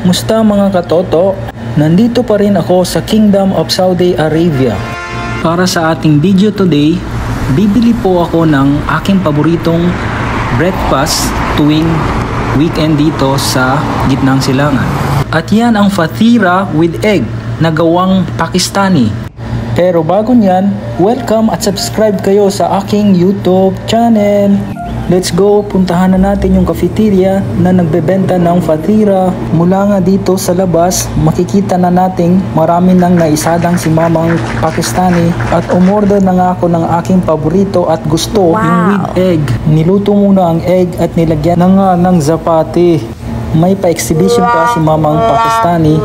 Musta mga katoto? Nandito pa rin ako sa Kingdom of Saudi Arabia. Para sa ating video today, bibili po ako ng aking paboritong breakfast tuwing weekend dito sa gitnang silangan. At yan ang fatira with egg na gawang Pakistani. Pero bago nyan, welcome at subscribe kayo sa aking YouTube channel. Let's go, puntahan na natin yung cafeteria na nagbebenta ng fatira. Mula nga dito sa labas, makikita na nating marami nang naisadang si mamang Pakistani at umorder na nga ako ng aking paborito at gusto, Wow. yung with egg. Niluto muna ang egg at nilagyan na nga ng zapati. May pa-exhibition pa si mamang Pakistani.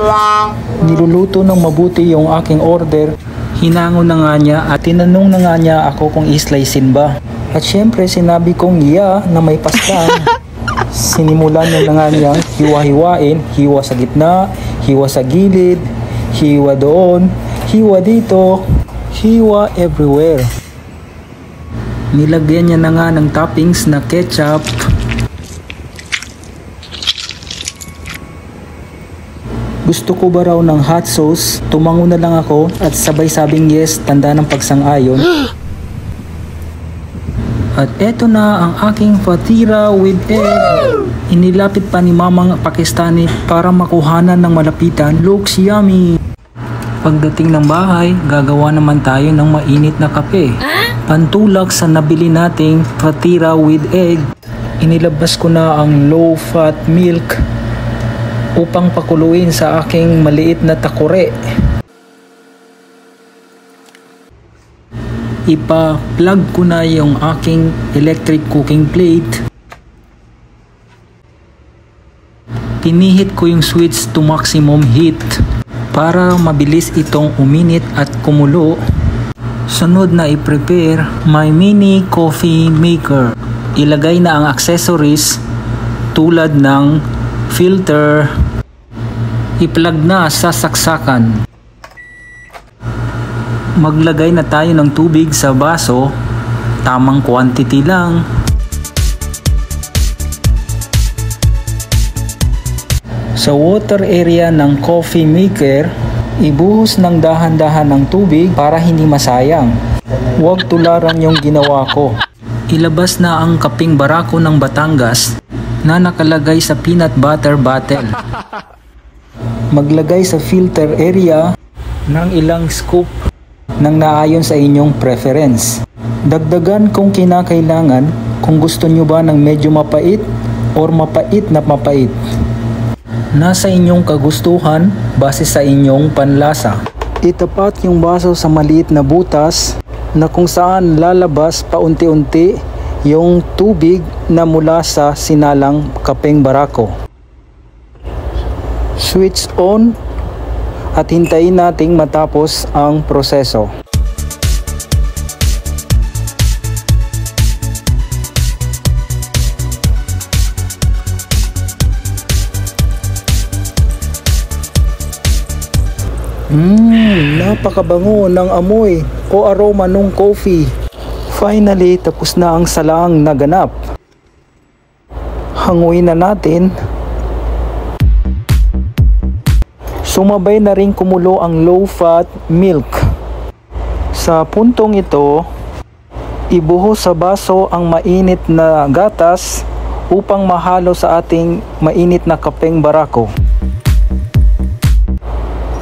Niluluto ng mabuti yung aking order. Hinango na nga niya at tinanong na nga niya ako kung islicein ba. At syempre sinabi kong yeah na may pastan. Sinimulan niya na nga niyang hiwa-hiwain, hiwa sa gitna, hiwa sa gilid, hiwa doon, hiwa dito, hiwa everywhere. Nilagyan niya na nga ng toppings na ketchup, Gusto ko ba raw ng hot sauce? Tumango na lang ako at sabay sabing yes, tanda ng pagsang-ayon. At eto na ang aking fatira with egg. Inilapit pa ni mamang Pakistani para makuhanan ng malapitan. Looks yummy! Pagdating ng bahay, gagawa naman tayo ng mainit na kape. Pantulak sa nabili nating fatira with egg. Inilabas ko na ang low-fat milk upang pakuluin sa aking maliit na takure. Ipa-plug ko na yung aking electric cooking plate. Pinihit ko yung switch to maximum heat para mabilis itong uminit at kumulo. Sunod na i-prepare my mini coffee maker. Ilagay na ang accessories tulad ng filter, i-plug na sa saksakan. Maglagay na tayo ng tubig sa baso, tamang quantity lang. Sa water area ng coffee maker, ibuhos ng dahan-dahan ng tubig para hindi masayang. Huwag tularan yung ginawa ko. Ilabas na ang kaping barako ng Batangas na nakalagay sa peanut butter bottle. Maglagay sa filter area ng ilang scoop ng naayon sa inyong preference. Dagdagan kung kinakailangan kung gusto nyo ba ng medyo mapait or mapait na mapait. Nasa inyong kagustuhan base sa inyong panlasa. Itapat yung baso sa maliit na butas na kung saan lalabas paunti-unti yung tubig na mula sa sinalang kapeng barako. Switch on at hintayin nating matapos ang proseso. Mmm, napakabango ng amoy o aroma ng coffee. Finally, tapos na ang salaang naganap. Hanguin na natin. Sumabay na rin kumulo ang low-fat milk. Sa puntong ito, ibuhos sa baso ang mainit na gatas upang mahalo sa ating mainit na kapeng barako.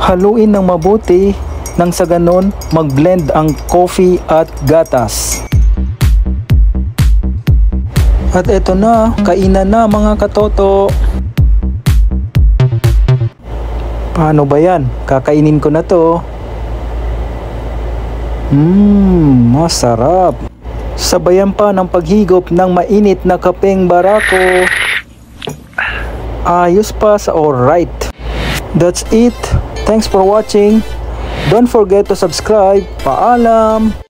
Haluin ng mabuti nang sa ganon mag-blend ang coffee at gatas. At eto na, kainan na mga katoto. Paano ba yan? Kakainin ko na to. Mmm, masarap. Sabayan pa ng paghigop ng mainit na kapeng barako. Ayos pa sa alright. That's it. Thanks for watching. Don't forget to subscribe. Paalam!